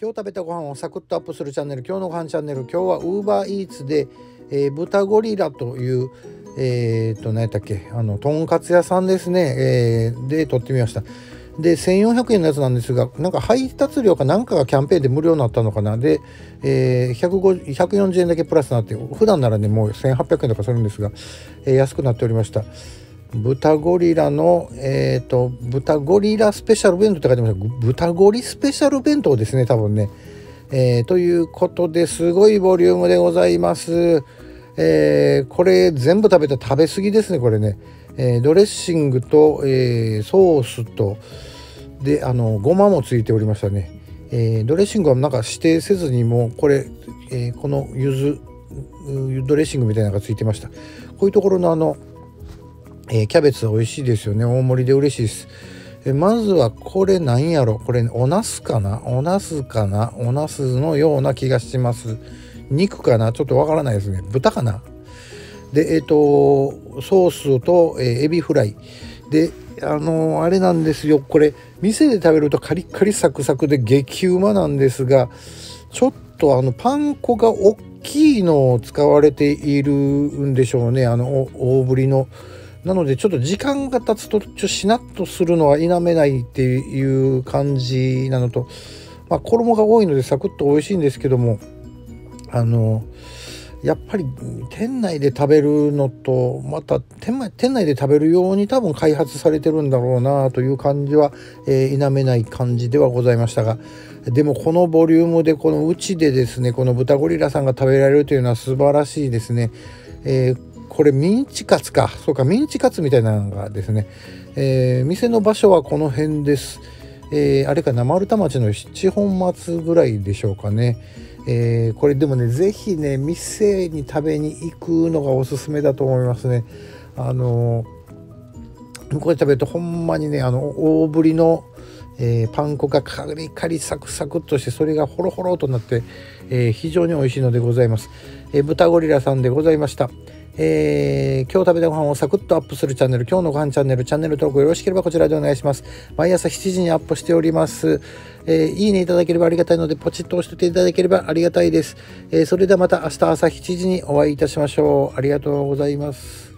今日食べたご飯をサクッとアップするチャンネル今日のご飯チャンネル今日はウーバーイーツで、えー、豚ゴリラというえー、っと何やったっけあのとんかつ屋さんですね、えー、で撮ってみました。で1400円のやつなんですがなんか配達料かなんかがキャンペーンで無料になったのかな。で、えー、140円だけプラスになって普段ならねもう1800円とかするんですが、えー、安くなっておりました。豚ゴリラのえっ、ー、と豚ゴリラスペシャル弁当って書いてました豚ゴリスペシャル弁当ですね多分ね、えー、ということですごいボリュームでございます。えー、これ全部食べた食べ過ぎですねこれね、え、ドレッシングと、え、ソースとであのごまもついておりましたね、え、ドレッシングはなんか指定せずにもうこれ、え、この柚子ドレッシングみたいなのがついてました。こういうところのあの、えー、キャベツ美味しいですよね。大盛りで嬉しいです、えまずはこれなんやろ？これおナスかな？おナスかな？おナスのような気がします。肉かな？ちょっとわからないですね。豚かな？でえっ、ー、とソースと、え、エビフライ。であの、あれなんですよ。これ店で食べるとカリカリサクサクで激うまなんですがちょっとあのパン粉が大きいのを使われているんでしょうね。あの大ぶりの。なのでちょっと時間が経つとちょしなっとするのは否めないっていう感じなのと、まあ、衣が多いのでサクッと美味しいんですけどもあのやっぱり店内で食べるのとまた店内で食べるように多分開発されてるんだろうなという感じは、えー、否めない感じではございましたがでもこのボリュームでこのうちでですねこの豚ゴリラさんが食べられるというのは素晴らしいですね。えー、これミンチカツかそうかミンチカツみたいなのがですね、えー、店の場所はこの辺です。えー、あれかな丸太町の七本松ぐらいでしょうかね。えー、これでもね是非ね店に食べに行くのがおすすめだと思いますね。あの向こうで食べるとほんまにねあの大ぶりの、えー、パン粉がカリカリサクサクとしてそれがホロホロとなって、えー、非常に美味しいのでございます。え豚ゴリラさんでございました。えー、今日食べたご飯をサクッとアップするチャンネル、今日のご飯チャンネル、チャンネル登録よろしければこちらでお願いします。毎朝7時にアップしております。えー、いいねいただければありがたいので、ポチッと押してていただければありがたいです。えー、それではまた明日朝7時にお会いいたしましょう。ありがとうございます。